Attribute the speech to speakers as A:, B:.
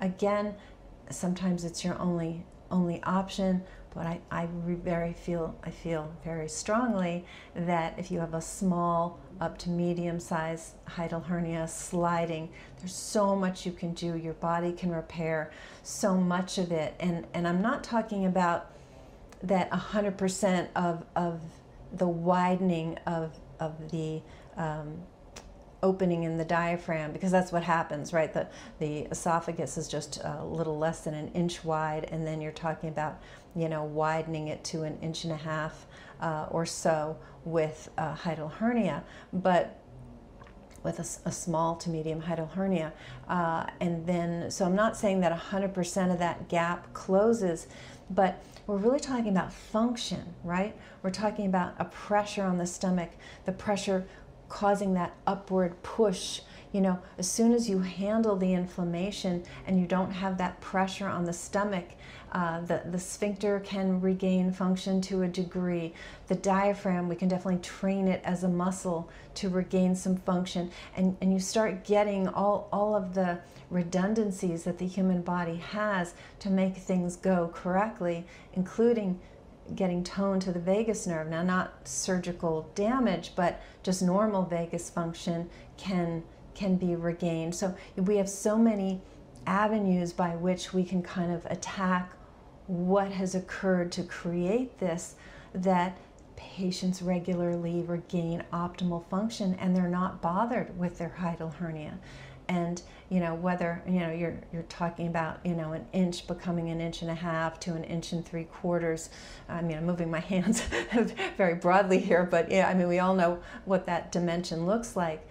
A: again, sometimes it's your only only option. But I, I very feel I feel very strongly that if you have a small up to medium size hiatal hernia sliding, there's so much you can do. Your body can repair so much of it, and and I'm not talking about that 100% of of the widening of of the um, opening in the diaphragm because that's what happens, right? The, the esophagus is just a little less than an inch wide, and then you're talking about, you know, widening it to an inch and a half uh, or so with a hiatal hernia. But with a, a, small to medium hiatal hernia. Uh, and then, so I'm not saying that 100% of that gap closes, but we're really talking about function, right? We're talking about a pressure on the stomach, the pressure causing that upward push. You know, as soon as you handle the inflammation and you don't have that pressure on the stomach, uh, the, the sphincter can regain function to a degree. The diaphragm, we can definitely train it as a muscle to regain some function. And, and you start getting all, all of the redundancies that the human body has to make things go correctly, including getting tone to the vagus nerve. Now, not surgical damage, but just normal vagus function can, can be regained. So we have so many avenues by which we can kind of attack what has occurred to create this that patients regularly regain optimal function and they're not bothered with their hiatal hernia and you know whether you know you're you're talking about you know an inch becoming an inch and a half to an inch and three quarters. I mean i'm moving my hands very broadly here but yeah i mean we all know what that dimension looks like